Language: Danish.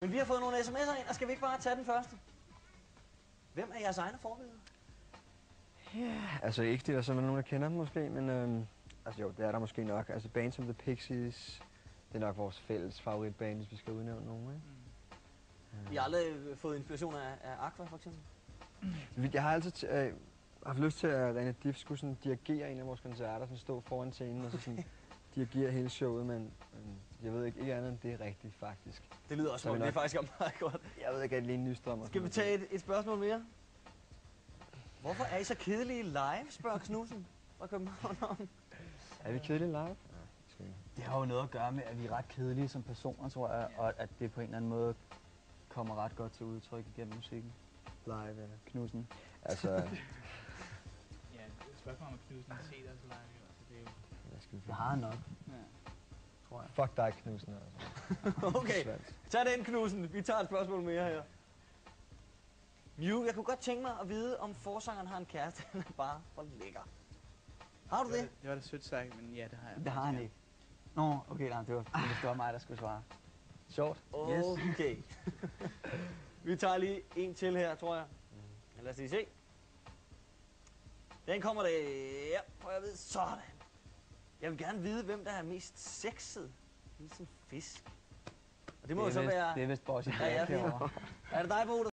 Men vi har fået nogle sms'er ind, og skal vi ikke bare tage den første? Hvem er jeres egne forbilleder? Altså ikke det, der er nogen, der kender dem måske, men øhm, altså jo, det er der måske nok. Altså bands som The Pixies, det er nok vores fælles favoritband, hvis vi skal udnævne nogen, ikke? Vi har aldrig øh, fået inspiration af, af Aqua, for eksempel. Jeg har altid øh, haft lyst til, at René Diff skulle sådan dirigere en af vores koncerter, sådan stå foran scenen og så sådan dirigere hele showet, men jeg ved ikke, ikke andet end det er rigtigt, faktisk. Det lyder også Så er som om, det er faktisk meget godt. Jeg ved ikke, at lige nystrøm og Skal vi tage et, et spørgsmål mere? Hvorfor er I så kedelige live, spørger Knudsen fra København om. Er vi kedelige live? Det har jo noget at gøre med, at vi er ret kedelige som personer, tror jeg, og at det på en eller anden måde kommer ret godt til udtryk igennem musikken. Live, ja. Knudsen. Altså, Ja, spørgsmålet om Knudsen har set os live, jo, så det er jo... hvad skal vi Det har nok. Ja. Fuck dig, Knudsen, altså. Okay, tag den Knudsen. Vi tager et spørgsmål mere her. Mew, jeg kunne godt tænke mig at vide, om forsangeren har en kæreste, han er bare for lækker. Har du Det var, det? var da sødt sagt, men ja, det har jeg. Det har han ikke. Nå, okay, nej, det var, det var mig, der skulle svare. Sjovt. Okay. Vi tager lige en til her, tror jeg. Lad os lige se. Den kommer der. Ja, får jeg vide. Sådan. Jeg vil gerne vide, hvem der er mest sexet. Hilsen fisk. Og det må jo det, så er vist, være... det er vist Bossy Ja, ja, Jack herovre. Er det dig, Bo,